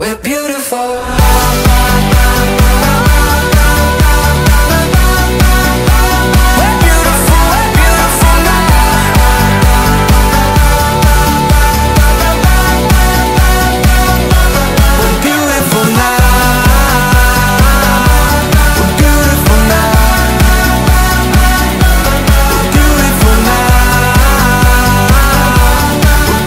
We're beautiful.